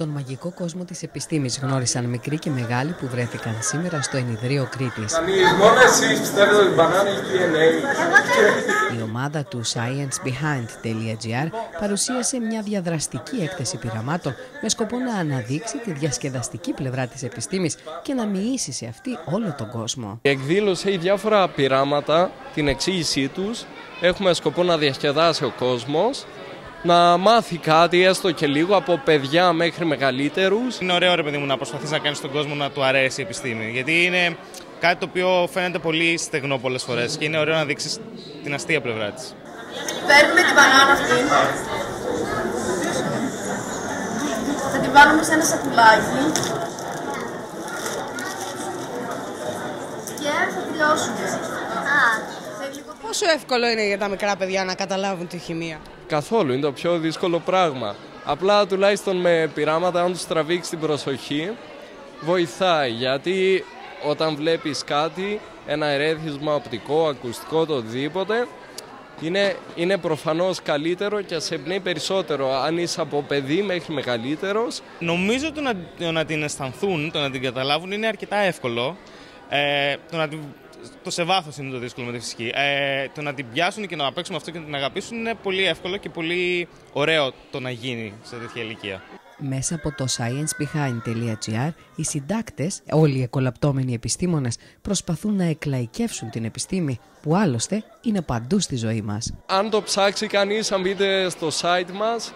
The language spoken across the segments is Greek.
Τον μαγικό κόσμο της επιστήμης γνώρισαν μικροί και μεγάλοι που βρέθηκαν σήμερα στο Ενιδρίο Κρήτης. Η ομάδα του ScienceBehind.gr παρουσίασε μια διαδραστική έκθεση πειραμάτων με σκοπό να αναδείξει τη διασκεδαστική πλευρά της επιστήμης και να μοιήσει σε αυτή όλο τον κόσμο. Η εκδήλωση έχει διάφορα πειράματα, την εξήγησή τους. Έχουμε σκοπό να διασκεδάσει ο κόσμος να μάθει κάτι έστω και λίγο από παιδιά μέχρι μεγαλύτερους. Είναι ωραίο ρε παιδί μου να προσπαθείς να κάνεις τον κόσμο να του αρέσει η επιστήμη γιατί είναι κάτι το οποίο φαίνεται πολύ στεγνό πολλές φορές και είναι ωραίο να δείξεις την αστεία πλευρά της. Παίρνουμε την μπανάνα αυτή. Θα την βάλουμε σε ένα σακουλάκι. Και θα τελειώσουμε. Α, Πόσο εύκολο είναι για τα μικρά παιδιά να καταλάβουν τη χημεία; Καθόλου, είναι το πιο δύσκολο πράγμα. Απλά τουλάχιστον με πειράματα, αν τους τραβήξεις την προσοχή, βοηθάει. Γιατί όταν βλέπεις κάτι, ένα ερέθισμα οπτικό, ακουστικό, το οτιδήποτε, είναι, είναι προφανώς καλύτερο και σε εμπνέει περισσότερο αν είσαι από παιδί μέχρι μεγαλύτερος. Νομίζω το να, να την αισθανθούν, το να την καταλάβουν είναι αρκετά εύκολο. Ε, το να το σε βάθος είναι το δύσκολο με τη φυσική. Ε, το να την πιάσουν και να παίξουν αυτό και να την αγαπήσουν είναι πολύ εύκολο και πολύ ωραίο το να γίνει σε τέτοια ηλικία. Μέσα από το sciencebehind.gr οι συντάκτες, όλοι οι εκολαπτώμενοι επιστήμονες, προσπαθούν να εκλαϊκεύσουν την επιστήμη που άλλωστε είναι παντού στη ζωή μας. Αν το ψάξει κανείς, αν μπείτε στο site μας,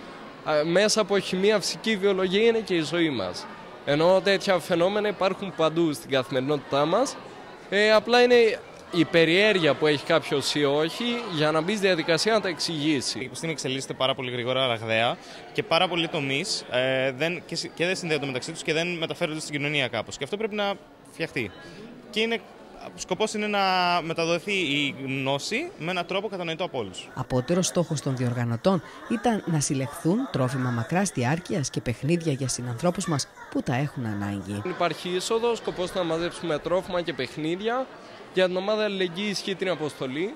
μέσα από χημεία, φυσική βιολογία είναι και η ζωή μας. Ενώ τέτοια φαινόμενα υπάρχουν παντού στην καθημερινότητά μας ε, απλά είναι η περιέργεια που έχει κάποιος ή όχι για να μπει στη διαδικασία να τα εξηγήσει. Η επιστήμη εξελίσσεται πάρα πολύ γρήγορα, ραγδαία και πάρα πολλοί τομείς ε, και, και δεν συνδέονται μεταξύ τους και δεν μεταφέρονται στην κοινωνία κάπως. Και αυτό πρέπει να φτιαχτεί. Και είναι σκοπός είναι να μεταδοθεί η γνώση με έναν τρόπο κατανοητό από όλους. Απότερο στόχος των διοργανωτών ήταν να συλλεχθούν τρόφιμα μακράς διάρκειας και παιχνίδια για συνανθρώπους μας που τα έχουν ανάγκη. Υπάρχει είσοδος, σκοπός να μαζέψουμε τρόφιμα και παιχνίδια. Για την ομάδα Αλληλεγγύη ισχύει την αποστολή.